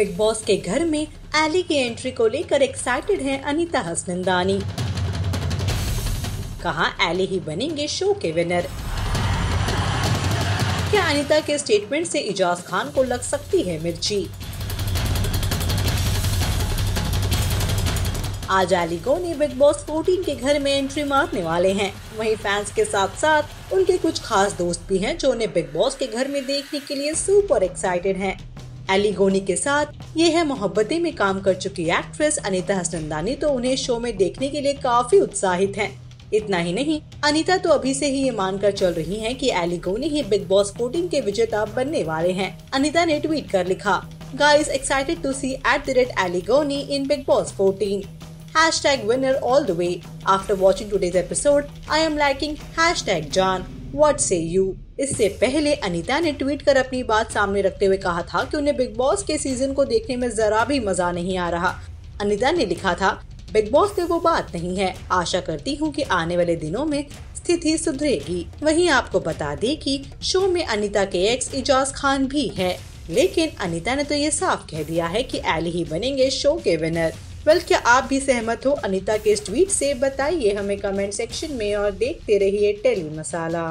Big boss के घर में एली की एंट्री को लेकर एक्साइटेड हैं अनीता हसनंदानी। कहा एली ही बनेंगे शो के विनर? क्या अनीता के स्टेटमेंट से इजाज खान को लग सकती है मिर्ची? आज एली ने बिग बॉस 14 के घर में एंट्री मारने वाले हैं। वहीं फैंस के साथ साथ उनके कुछ खास दोस्त भी हैं जो उन्हें बिग बॉस के घर में देखने के लिए सुपर एक्साइटेड हैं। एली गोनी के साथ ये है मोहब्बतें में काम कर चुकी एक्ट्रेस अनीता हसनंदानी तो उन्हें शो में देखने के लिए काफ़ी उत्साहित हैं। इतना ही नहीं अनीता तो अभी से ही ये मानकर चल रही हैं कि एली गोनी ही बिग बॉस 14 के विजेता बनने वाले हैं अनीता ने ट्वीट कर लिखा guys excited to see at the rate Aly Goni in Bigg Boss 14 Hashtag winner all the way. After watching today's episode, I am liking hashtag John. What say you इससे पहले अनीता ने ट्वीट कर अपनी बात सामने रखते हुए कहा था कि उन्हें बिग बॉस के सीज़न को देखने में जरा भी मज़ा नहीं आ रहा। अनीता ने लिखा था, बिग बॉस में वो बात नहीं है। आशा करती हूँ कि आने वाले दिनों में स्थिति सुधरेगी। वहीं आपको बता दें कि शो में अनीता के एक्स इजाज खान भी है। लेकिन अनीता ने तो ये साफ़ कह दिया है कि एली ही बनेंगे शो के विनर वेल क्या आप भी सहमत हो अनीता के इस ट्वीट से? बताइए हमें कमेंट सेक्शन में और देखते रहिए टेली मसाला।